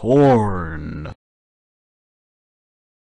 course.